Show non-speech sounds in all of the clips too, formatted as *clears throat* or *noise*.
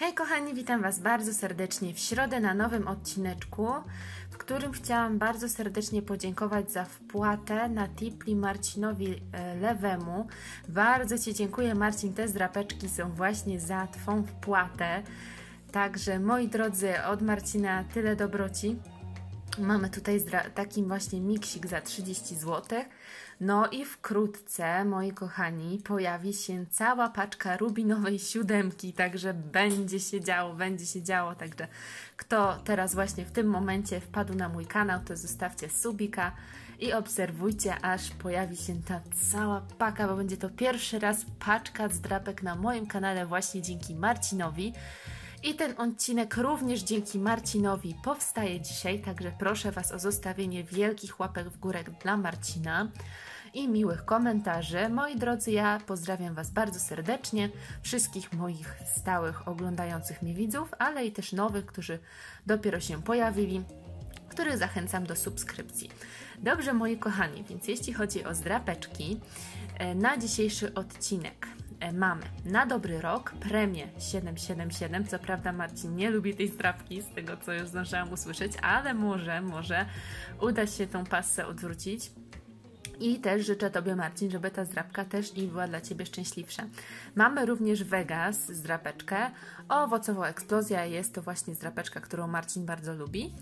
Hej kochani, witam Was bardzo serdecznie w środę na nowym odcineczku, w którym chciałam bardzo serdecznie podziękować za wpłatę na Tipli Marcinowi e, Lewemu. Bardzo Ci dziękuję Marcin, te zdrapeczki są właśnie za Twą wpłatę. Także moi drodzy, od Marcina tyle dobroci. Mamy tutaj taki właśnie miksik za 30 zł. No i wkrótce, moi kochani, pojawi się cała paczka rubinowej siódemki, także będzie się działo, będzie się działo. Także kto teraz właśnie w tym momencie wpadł na mój kanał, to zostawcie subika i obserwujcie, aż pojawi się ta cała paka, bo będzie to pierwszy raz paczka z drapek na moim kanale właśnie dzięki Marcinowi. I ten odcinek również dzięki Marcinowi powstaje dzisiaj, także proszę Was o zostawienie wielkich łapek w górę dla Marcina i miłych komentarzy. Moi drodzy, ja pozdrawiam Was bardzo serdecznie, wszystkich moich stałych oglądających mnie widzów, ale i też nowych, którzy dopiero się pojawili, których zachęcam do subskrypcji. Dobrze, moi kochani, więc jeśli chodzi o zdrapeczki, e, na dzisiejszy odcinek mamy na dobry rok premię 777. Co prawda Marcin nie lubi tej strapki, z tego co już zdążyłam usłyszeć, ale może, może uda się tą pasę odwrócić. I też życzę Tobie, Marcin, żeby ta zdrapka też i była dla Ciebie szczęśliwsza. Mamy również Vegas, zdrapeczkę. Owocowa eksplozja jest to właśnie zdrapeczka, którą Marcin bardzo lubi.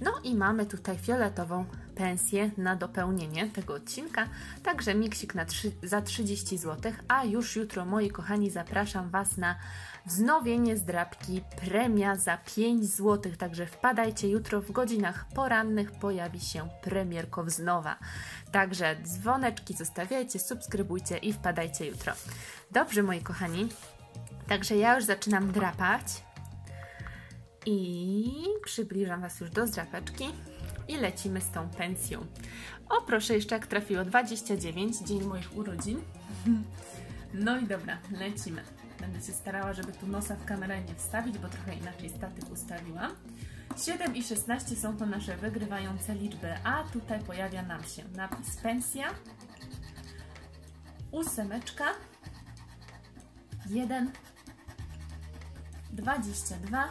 No i mamy tutaj fioletową pensję na dopełnienie tego odcinka. Także miksik na 3, za 30 zł. A już jutro, moi kochani, zapraszam Was na wznowienie zdrapki premia za 5 zł. Także wpadajcie jutro w godzinach porannych pojawi się premierko wznowa. Także dzwoneczki zostawiajcie, subskrybujcie i wpadajcie jutro. Dobrze, moi kochani. Także ja już zaczynam drapać. I przybliżam Was już do zdrapeczki i lecimy z tą pensją. O, proszę, jeszcze jak trafiło 29, dzień moich urodzin. *laughs* No i dobra, lecimy. Będę się starała, żeby tu nosa w kamerę nie wstawić, bo trochę inaczej statyk ustawiłam. 7 i 16 są to nasze wygrywające liczby, a tutaj pojawia nam się napis pensja, ósemeczka, 1, 22,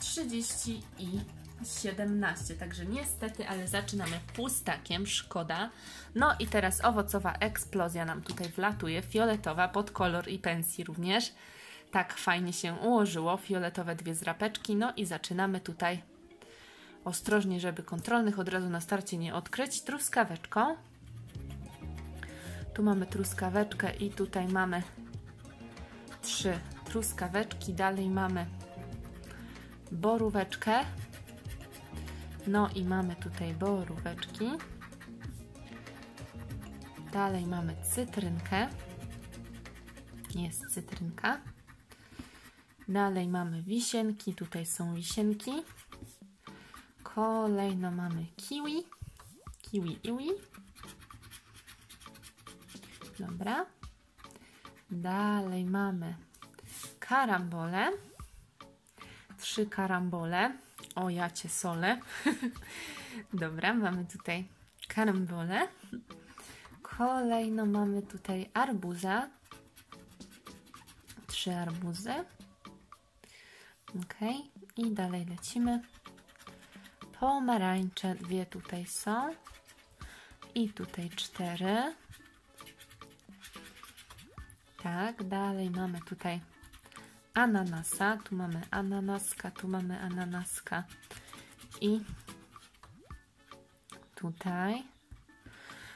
30 i 17. Także niestety, ale zaczynamy pustakiem, szkoda. No i teraz owocowa eksplozja nam tutaj wlatuje, fioletowa pod kolor i pensji również. Tak fajnie się ułożyło, fioletowe dwie zrapeczki. No i zaczynamy tutaj ostrożnie, żeby kontrolnych od razu na starcie nie odkryć, truskaweczką. Tu mamy truskaweczkę i tutaj mamy trzy truskaweczki. Dalej mamy boróweczkę. No i mamy tutaj boróweczki. Dalej mamy cytrynkę. Jest cytrynka. Dalej mamy wisienki. Tutaj są wisienki. Kolejno mamy kiwi. Kiwi, iwi. Dobra. Dalej mamy karambole. Trzy karambole. O, ja cię solę. *laughs* Dobra, mamy tutaj karambole. Kolejno mamy tutaj arbuza. Trzy arbuzy. Ok, i dalej lecimy. Pomarańcze dwie tutaj są. I tutaj cztery. Tak, dalej mamy tutaj ananasa. Tu mamy ananaska, tu mamy ananaska. I tutaj.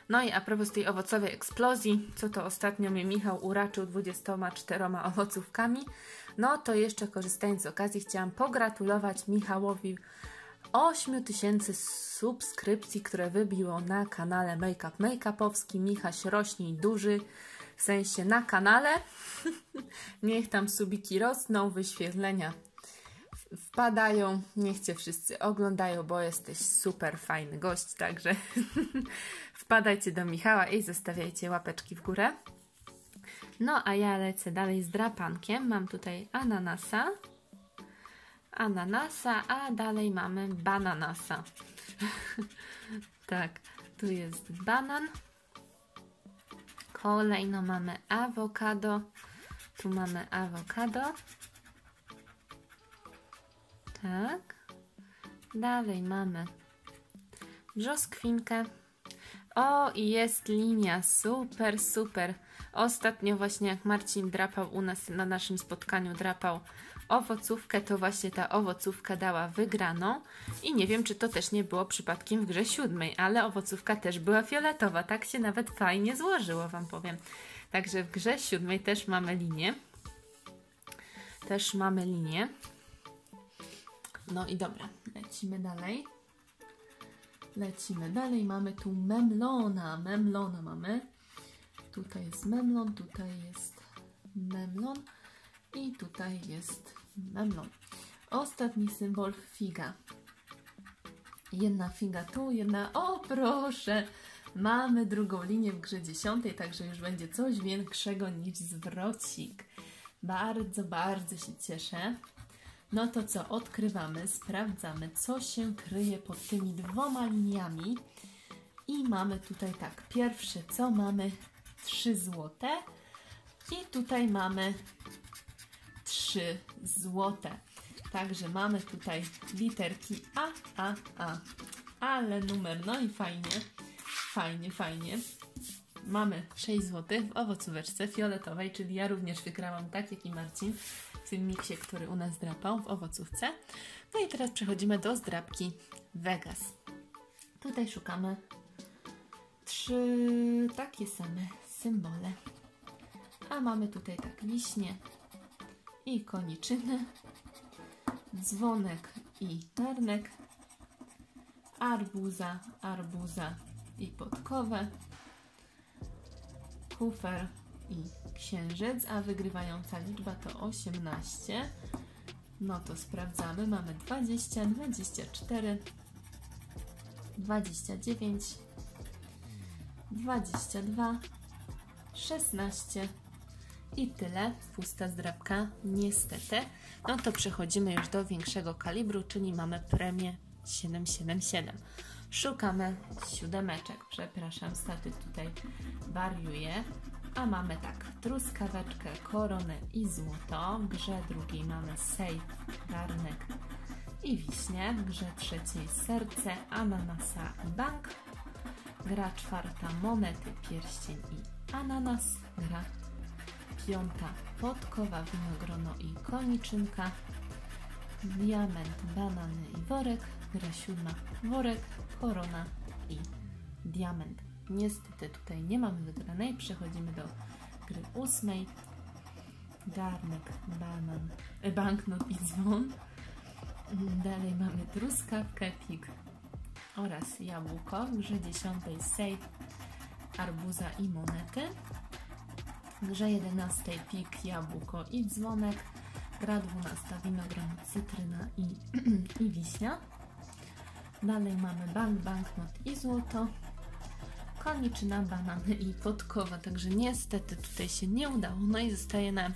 No i a propos tej owocowej eksplozji, co to ostatnio mnie Michał uraczył 24 owocówkami, no to jeszcze korzystając z okazji chciałam pogratulować Michałowi 8000 subskrypcji, które wybiło na kanale Make Up Makeupowski. Michaś rośnie duży, w sensie na kanale. *laughs* Niech tam subiki rosną, wyświetlenia wpadają, niech Cię wszyscy oglądają, bo jesteś super fajny gość, także *laughs* wpadajcie do Michała i zostawiajcie łapeczki w górę. No, a ja lecę dalej z drapankiem. Mam tutaj ananasa, ananasa, a dalej mamy bananasa. *laughs* tak, tu jest banan. Kolejno mamy awokado. Tu mamy awokado. Tak. Dalej mamy brzoskwinkę. O, i jest linia. Super, super. Ostatnio właśnie jak Marcin drapał u nas na naszym spotkaniu, drapał owocówkę, to właśnie ta owocówka dała wygraną. I nie wiem, czy to też nie było przypadkiem w grze siódmej, ale owocówka też była fioletowa. Tak się nawet fajnie złożyło, Wam powiem. Także w grze siódmej też mamy linię. Też mamy linię. No i dobra, lecimy dalej. Lecimy dalej. Mamy tu memlona. Memlona mamy. Tutaj jest memlon, tutaj jest i tutaj jest memlon. Ostatni symbol figa. Jedna figa tu, jedna. O, proszę! Mamy drugą linię w grze dziesiątej, także już będzie coś większego niż zwrocik. Bardzo, bardzo się cieszę. No to co, odkrywamy, sprawdzamy, co się kryje pod tymi dwoma liniami. I mamy tutaj tak, pierwsze co mamy 3 złote i tutaj mamy 3 złote. Także mamy tutaj literki A, A, A. Ale numer, no i fajnie, fajnie, fajnie. Mamy 6 zł w owocóweczce fioletowej, czyli ja również wygrałam tak jak i Marcin w tym miksie, który u nas drapał w owocówce. No i teraz przechodzimy do zdrapki Vegas. Tutaj szukamy trzy takie same symbole. A mamy tutaj tak wiśnie i koniczynę, dzwonek i ternek, arbuza, arbuza i podkowę, kufer i księżyc, a wygrywająca liczba to 18. No to sprawdzamy. Mamy 20, 24, 29, 22, 16 i tyle. Pusta zdrabka, niestety. No to przechodzimy już do większego kalibru, czyli mamy premię 777. Szukamy siódemeczek. Przepraszam, staty tutaj wariuje. A mamy tak, truskaweczkę, koronę i złoto. W grze drugiej mamy sejf, garnek i wiśnie. W grze trzeciej serce, ananasa bank. Gra czwarta monety, pierścień i ananas. Gra piąta podkowa, winogrono i koniczynka. Diament, banany i worek. Gra siódma worek, korona i diament. Niestety tutaj nie mamy wygranej. Przechodzimy do gry ósmej. Garnek, banan, e, banknot i dzwon. Dalej mamy truskawkę, pik oraz jabłko. W grze dziesiątej save, arbuza i monety. W grze jedenastej pik, jabłko i dzwonek. Gra dwunasta winogron, cytryna i, *clears throat* i wiśnia. Dalej mamy bank, banknot i złoto koniczyna, banany i podkowa. Także niestety tutaj się nie udało. No i zostaje nam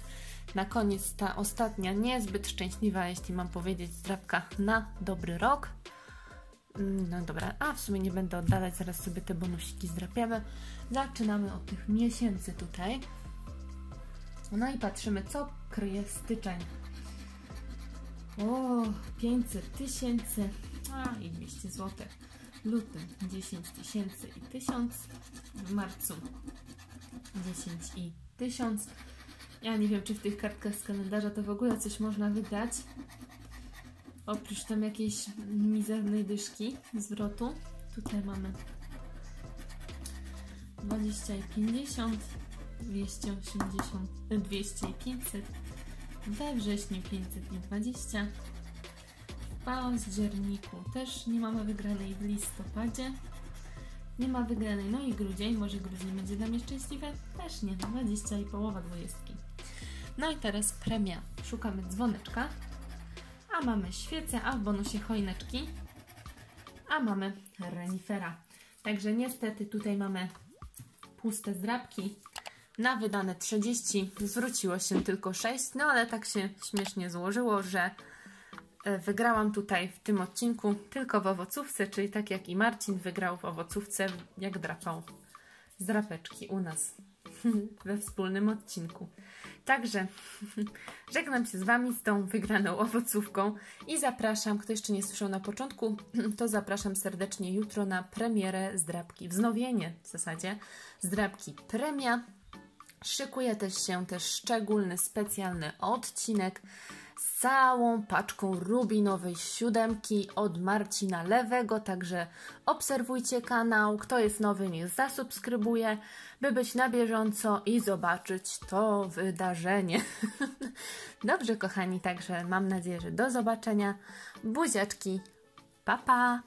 na koniec ta ostatnia, niezbyt szczęśliwa, jeśli mam powiedzieć, zdrabka na dobry rok. Mm, no dobra, a w sumie nie będę oddalać, zaraz sobie te bonusiki zdrapiamy. Zaczynamy od tych miesięcy tutaj. No i patrzymy, co kryje styczeń. O, 500 tysięcy, a i 200 złotych luty 10 tysięcy i 1000, w marcu 10 i 1000. Ja nie wiem, czy w tych kartkach z kalendarza to w ogóle coś można wygrać. Oprócz tam jakiejś mizernej dyszki zwrotu. Tutaj mamy 20 i 50, 280, 200 i 500, we wrześniu 500 i 20, październiku też nie mamy wygranej w listopadzie. Nie ma wygranej, no i grudzień, może grudzień będzie dla mnie szczęśliwy? Też nie, 20 i połowa dwudziestki. No i teraz premia. Szukamy dzwoneczka, a mamy świece, a w bonusie choineczki, a mamy renifera. Także niestety tutaj mamy puste zdrabki. Na wydane 30 zwróciło się tylko 6, no ale tak się śmiesznie złożyło, że E, wygrałam tutaj w tym odcinku tylko w owocówce, czyli tak jak i Marcin wygrał w owocówce, jak drapał z drapeczki u nas *laughs* we wspólnym odcinku. Także *laughs* żegnam się z Wami z tą wygraną owocówką i zapraszam, kto jeszcze nie słyszał na początku, *clears throat* to zapraszam serdecznie jutro na premierę zdrabki, wznowienie w zasadzie zdrabki premia. Szykuje też się też szczególny, specjalny odcinek z całą paczką rubinowej siódemki od Marcina Lewego, także obserwujcie kanał, kto jest nowy niech zasubskrybuje, by być na bieżąco i zobaczyć to wydarzenie. *laughs* Dobrze kochani, także mam nadzieję, że do zobaczenia. Buziaczki, pa pa!